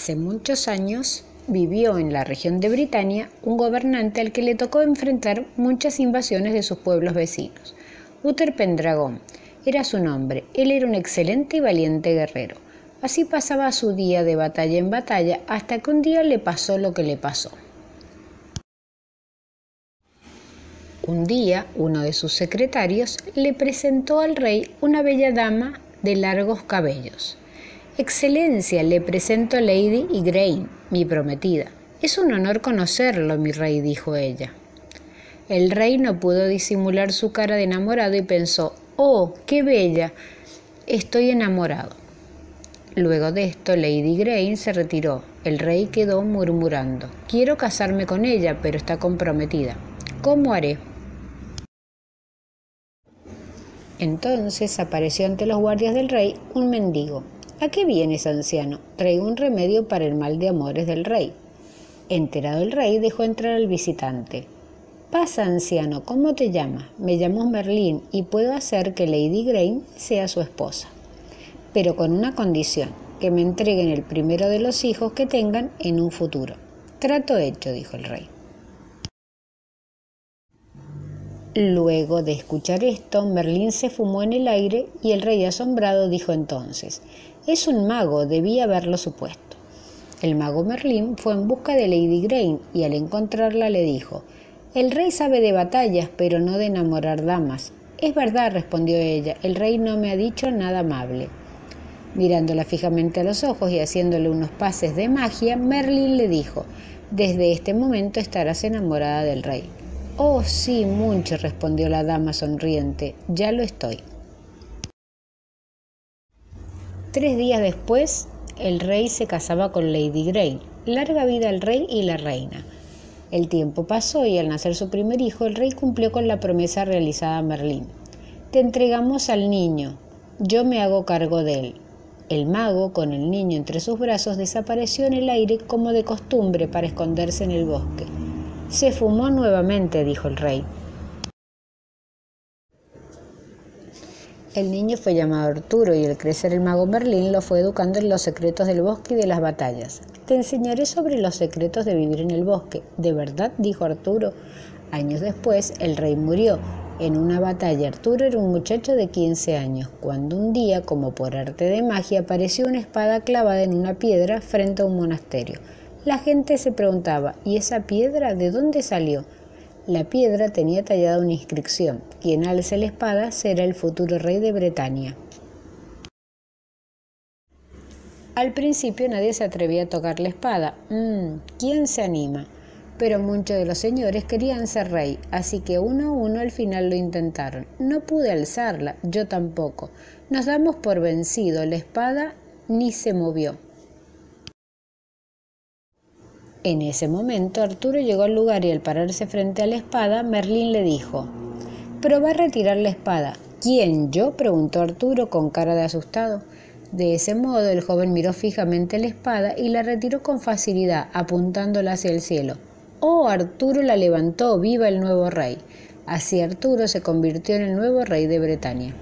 Hace muchos años vivió en la región de Britania un gobernante al que le tocó enfrentar muchas invasiones de sus pueblos vecinos. Uther Pendragon era su nombre. Él era un excelente y valiente guerrero. Así pasaba su día de batalla en batalla hasta que un día le pasó lo que le pasó. Un día uno de sus secretarios le presentó al rey una bella dama de largos cabellos. Excelencia, le presento a Lady Igraine, mi prometida. Es un honor conocerlo, mi rey, dijo ella. El rey no pudo disimular su cara de enamorado y pensó, oh, qué bella, estoy enamorado. Luego de esto, Lady Igraine se retiró. El rey quedó murmurando, quiero casarme con ella, pero está comprometida. ¿Cómo haré? Entonces apareció ante los guardias del rey un mendigo. ¿A qué vienes, anciano? Traigo un remedio para el mal de amores del rey. Enterado el rey, dejó entrar al visitante. Pasa, anciano, ¿cómo te llamas? Me llamo Merlín y puedo hacer que Lady Grain sea su esposa. Pero con una condición, que me entreguen el primero de los hijos que tengan en un futuro. Trato hecho, dijo el rey. Luego de escuchar esto, Merlín se fumó en el aire y el rey asombrado dijo entonces, es un mago, debía haberlo supuesto. El mago Merlín fue en busca de Lady Grain y al encontrarla le dijo, el rey sabe de batallas, pero no de enamorar damas. Es verdad, respondió ella, el rey no me ha dicho nada amable. Mirándola fijamente a los ojos y haciéndole unos pases de magia, Merlín le dijo, desde este momento estarás enamorada del rey. Oh, sí, mucho, respondió la dama sonriente, ya lo estoy. Tres días después, el rey se casaba con Lady Grey. Larga vida al rey y la reina. El tiempo pasó y al nacer su primer hijo, el rey cumplió con la promesa realizada a Merlín. Te entregamos al niño, yo me hago cargo de él. El mago, con el niño entre sus brazos, desapareció en el aire como de costumbre para esconderse en el bosque. Se fumó nuevamente, dijo el rey. El niño fue llamado Arturo y al crecer el mago Merlín lo fue educando en los secretos del bosque y de las batallas. Te enseñaré sobre los secretos de vivir en el bosque. ¿De verdad? dijo Arturo. Años después, el rey murió. En una batalla, Arturo era un muchacho de 15 años, cuando un día, como por arte de magia, apareció una espada clavada en una piedra frente a un monasterio. La gente se preguntaba, ¿y esa piedra de dónde salió? La piedra tenía tallada una inscripción, quien alce la espada será el futuro rey de Bretaña. Al principio nadie se atrevía a tocar la espada. Mmm, ¿quién se anima? Pero muchos de los señores querían ser rey, así que uno a uno al final lo intentaron. No pude alzarla, yo tampoco. Nos damos por vencido, la espada ni se movió. En ese momento Arturo llegó al lugar y al pararse frente a la espada, Merlín le dijo, Probá a retirar la espada. ¿Quién? ¿Yo? preguntó Arturo con cara de asustado. De ese modo el joven miró fijamente la espada y la retiró con facilidad, apuntándola hacia el cielo. Oh, Arturo la levantó, viva el nuevo rey. Así Arturo se convirtió en el nuevo rey de Bretaña.